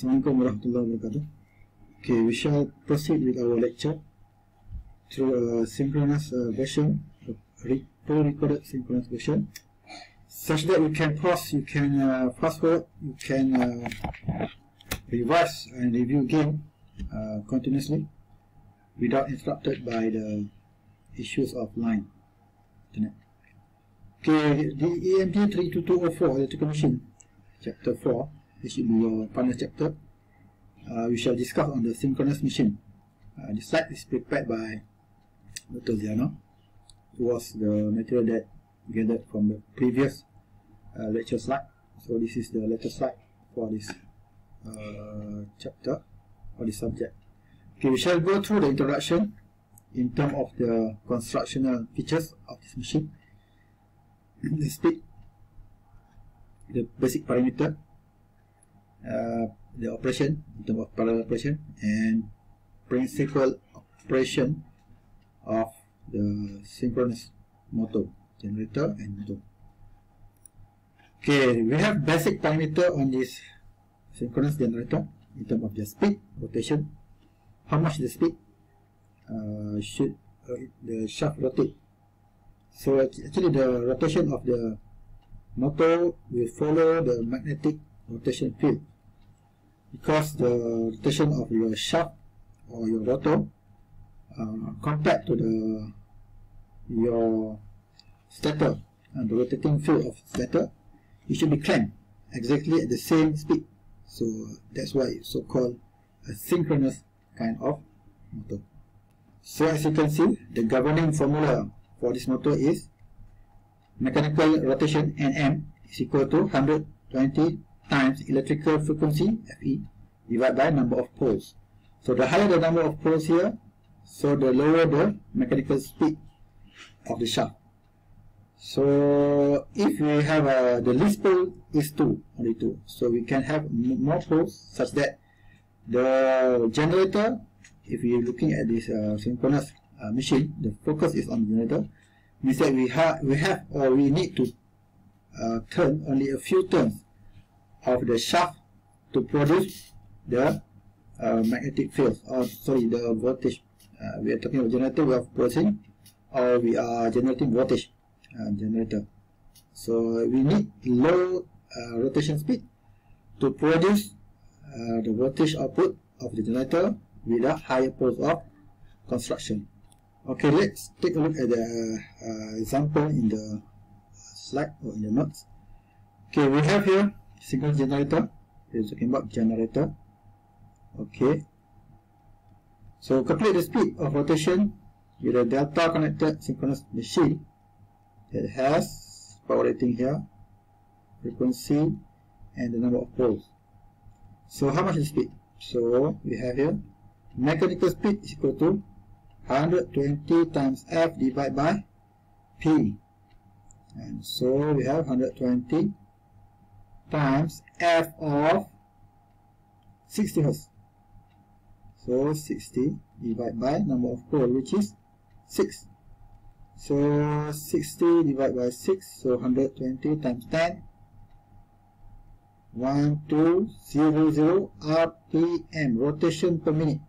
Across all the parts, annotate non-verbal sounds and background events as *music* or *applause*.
Assalamualaikum warahmatullahi wabarakatuh. Okay, we shall proceed with our lecture through a synchronous uh, version, a pre-recorded synchronous version, such that you can pause, you can uh, fast forward, you can uh, revise and review again uh, continuously without interrupted by the issues of line internet. Okay, the EMD 32204 electrical machine, chapter 4, this should be your final chapter. Uh, we shall discuss on the synchronous machine. Uh, this slide is prepared by Dr. Ziano. It was the material that gathered from the previous uh, lecture slide. So this is the lecture slide for this uh, chapter or the subject. Okay, we shall go through the introduction in terms of the constructional features of this machine, *clears throat* the speed, the basic parameter, the operation in terms of parallel operation, and principal operation of the synchronous motor, generator and motor. Okay, we have basic parameter on this synchronous generator in terms of the speed, rotation, how much the speed uh, should uh, the shaft rotate. So actually the rotation of the motor will follow the magnetic rotation field because the rotation of your shaft or your rotor uh, compared to the your stator and the rotating field of stator it should be clamped exactly at the same speed. So that's why it's so called a synchronous kind of motor. So as you can see the governing formula for this motor is mechanical rotation nm is equal to 120 times electrical frequency Fe divided by number of poles. So the higher the number of poles here, so the lower the mechanical speed of the shaft. So if we have uh, the least pole is 2, only 2. So we can have more poles such that the generator, if we are looking at this uh, synchronous uh, machine, the focus is on the generator, means that we, have we have or we need to uh, turn only a few turns of the shaft to produce the uh, magnetic field or sorry the voltage. Uh, we are talking about generator we are producing or we are generating voltage uh, generator. So we need low uh, rotation speed to produce uh, the voltage output of the generator with a higher poles of construction. Okay let's take a look at the uh, example in the slide or in the notes. Okay we have here signal generator. We're talking about generator. Okay. So calculate the speed of rotation with a delta connected synchronous machine that has power rating here frequency and the number of poles. So how much is speed? So we have here mechanical speed is equal to 120 times f divided by p. And so we have 120 times f of 60 hertz. So 60 divided by number of pole which is 6. So 60 divided by 6 so 120 times 10 1200 rpm rotation per minute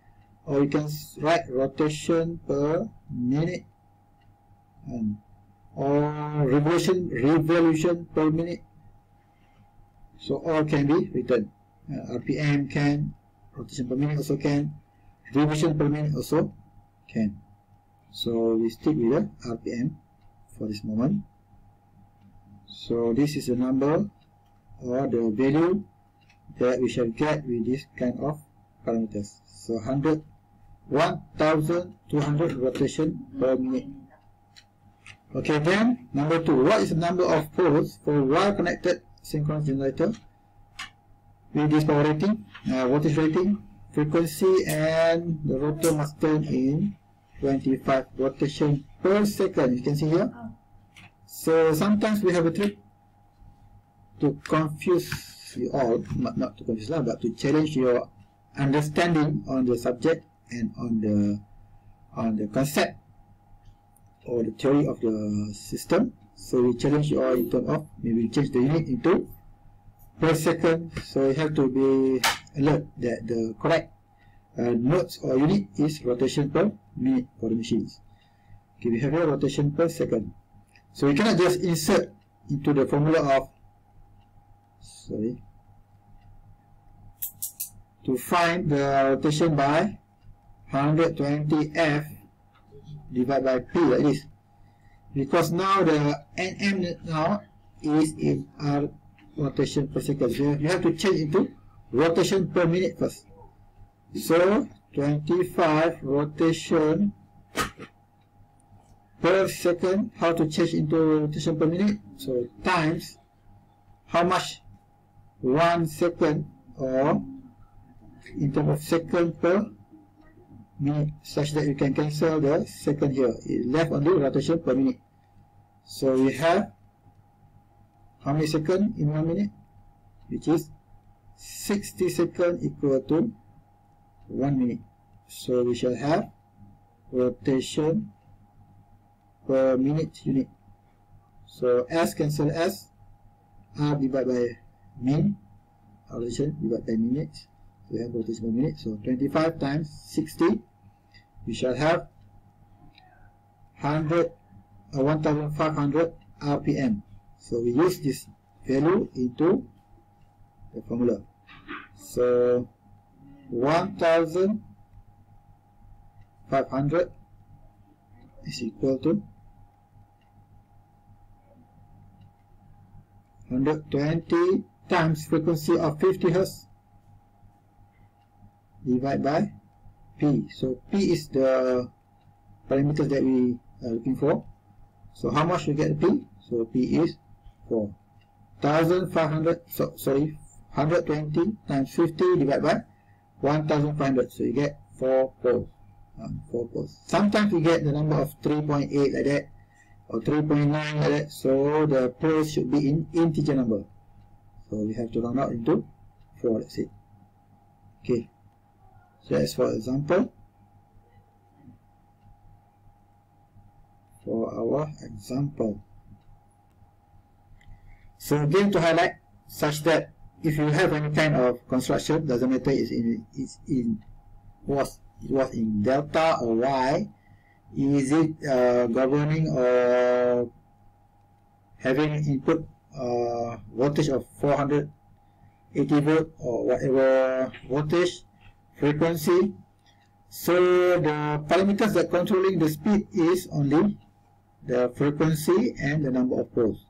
or you can write rotation per minute and or revolution revolution per minute so all can be written. Uh, RPM can, rotation per minute also can, revolution per minute also can. So we stick with the RPM for this moment. So this is the number or the value that we shall get with this kind of parameters. So 100, 1200 rotation per minute. Okay, then number two, what is the number of poles for Y connected synchronous generator with this power rating, uh, voltage rating, frequency, and the rotor must turn in 25 rotation per second. You can see here. So sometimes we have a trick to confuse you all, not, not to confuse lah, but to challenge your understanding on the subject and on the on the concept or the theory of the system. So we you all in terms of maybe change the unit into per second so you have to be alert that the correct uh, nodes or unit is rotation per minute for the machines. Okay we have a rotation per second. So we cannot just insert into the formula of sorry to find the rotation by 120f divided by p like this because now the nm now is in our rotation per second. So you have to change into rotation per minute first. So 25 rotation per second. How to change into rotation per minute? So times how much? One second or in terms of second per minute such that you can cancel the second here it left only rotation per minute. So we have how many second in one minute? Which is 60 second equal to 1 minute. So we shall have rotation per minute unit. So s cancel s r divided by min. Rotation divided by minutes. So we have rotation per minute. So 25 times 60 we shall have 100 uh, 1500 rpm so we use this value into the formula. So 1500 is equal to 120 times frequency of 50 hertz divided by So P is the parameters that we are looking for. So how much we get P? So P is 4. 1500, so, sorry, 120 times 50 divided by 1500. So you get 4 poles. Um, 4 poles. Sometimes we get the number of 3.8 like that or 3.9 like that. So the poles should be in integer number. So we have to round out into 4, let's say. Okay. As for example, for our example. So again to highlight such that if you have any kind of construction, doesn't matter is in is in was it was in delta or y, is it uh, governing or having input uh, voltage of 480 volt or whatever voltage frequency. So the parameters that controlling the speed is only the frequency and the number of poles.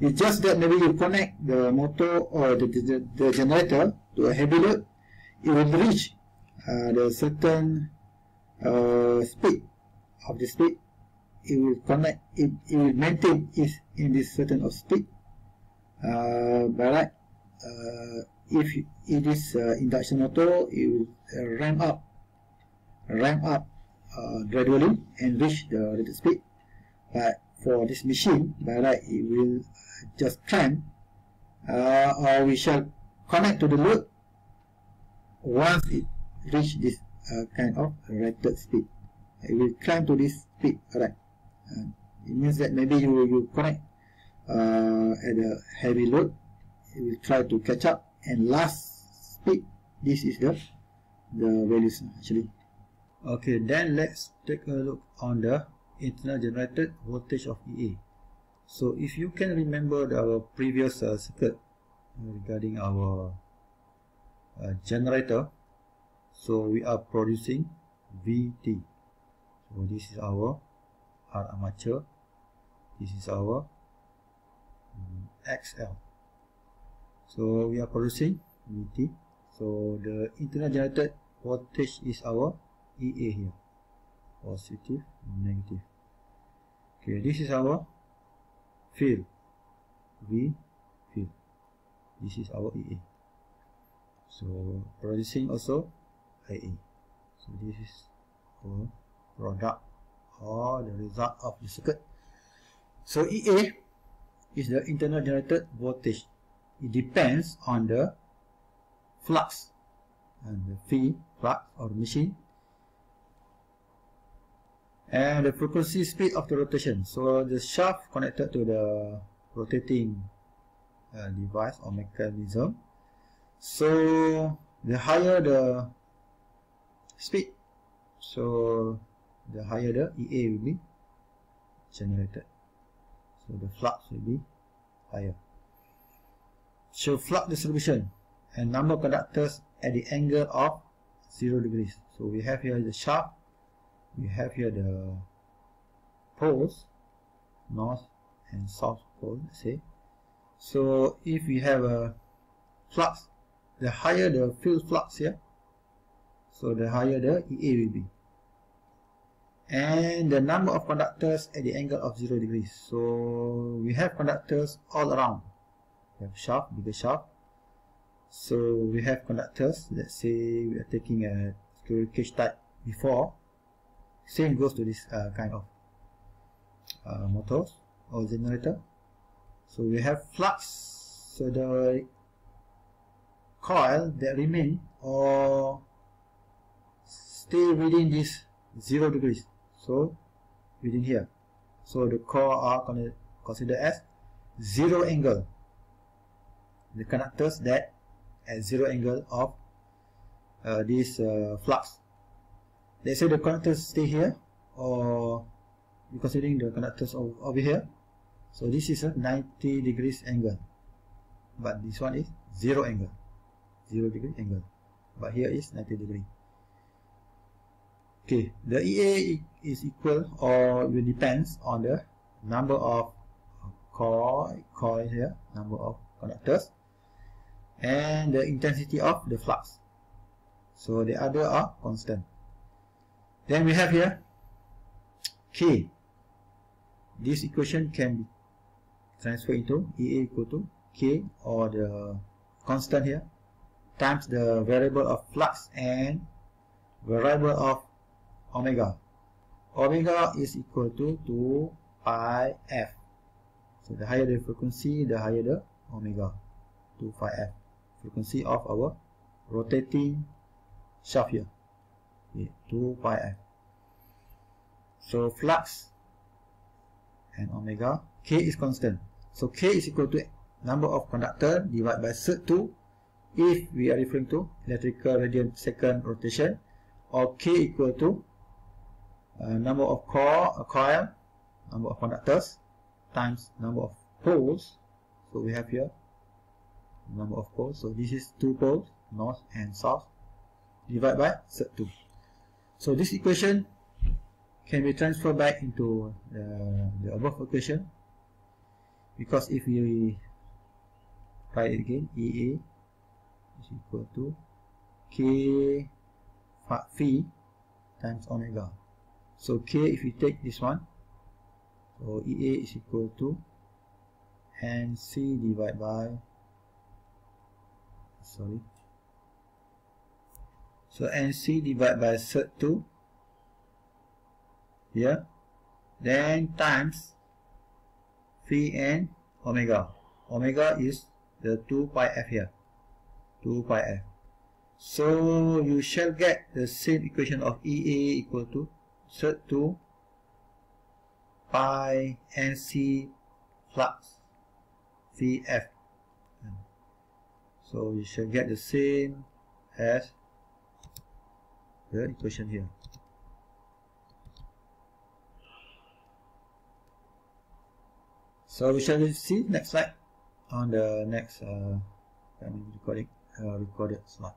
It's just that maybe you connect the motor or the, the, the generator to a heavy load it will reach uh, the certain uh, speed of the speed. It will connect it, it will maintain is in this certain of speed. Uh, but right uh, if it is uh, induction motor it will uh, ramp up ramp up uh, gradually and reach the rated speed. But for this machine by right it will just climb uh, or we shall connect to the load once it reach this uh, kind of rated speed. It will climb to this speed alright. Uh, it means that maybe you you connect at a heavy load it will try to catch up and last speed this is the the values actually. Okay then let's take a look on the internal generated voltage of EA so if you can remember the, our previous uh, circuit regarding our uh, generator so we are producing VT so this is our R armature this is our um, XL so we are producing VT so the internal generated voltage is our EA here. Positive negative. Okay this is our field. V field. This is our EA so producing also IA so this is our product or the result of the circuit. So EA is the internal generated voltage it depends on the flux and the phi flux the machine and the frequency speed of the rotation so the shaft connected to the rotating uh, device or mechanism. So the higher the speed, so the higher the EA will be generated. So the flux will be higher. So flux distribution and number of conductors at the angle of 0 degrees. So we have here the shaft, we have here the poles, north and south pole, let's say. So if we have a flux, the higher the field flux here, so the higher the EA will be. And the number of conductors at the angle of 0 degrees. So we have conductors all around. Have shaft, bigger shaft. So we have conductors, let's say we are taking a squirrel cage type before. Same goes to this uh, kind of uh, motors or generator. So we have flux, so the coil that remain or stay within this 0 degrees. So within here. So the core are considered as zero angle. The conductors that at zero angle of uh, this uh, flux. Let's say the conductors stay here or you're considering the conductors over here. So this is a 90 degrees angle. But this one is zero angle. Zero degree angle. But here is 90 degree. Okay, the EA is equal or will depends on the number of coil, coil here, number of conductors, and the intensity of the flux. So the other are constant. Then we have here K. This equation can be transferred into EA equal to K or the constant here times the variable of flux and variable of omega. Omega is equal to 2 pi f. So the higher the frequency, the higher the omega. 2 pi f. Frequency of our rotating shaft here. Okay, 2 pi f. So flux and omega, k is constant. So k is equal to number of conductor divided by SERT2 if we are referring to electrical radian second rotation or k equal to uh, number of core, a coil, number of conductors times number of poles. So we have here number of poles. So this is two poles, north and south, divided by Z2. So this equation can be transferred back into the, the above equation because if we write it again, EA is equal to K phi times omega. So K, if we take this one, so EA is equal to NC divided by, sorry, so NC divided by SERT2 here, then times phi and omega. Omega is the 2 pi f here, 2 pi f. So you shall get the same equation of EA equal to set to pi nc flux Vf. So you shall get the same as the equation here. So we shall see next slide on the next uh, recording uh, recorded slide.